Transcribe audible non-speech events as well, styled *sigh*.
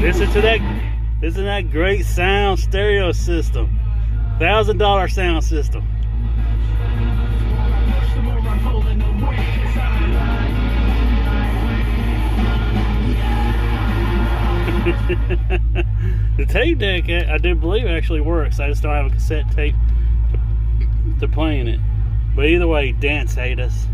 Listen to that. Listen that great sound stereo system. Thousand dollar sound system. *laughs* the tape deck, I do believe, actually works. I just don't have a cassette tape to play in it. But either way, dance hate us.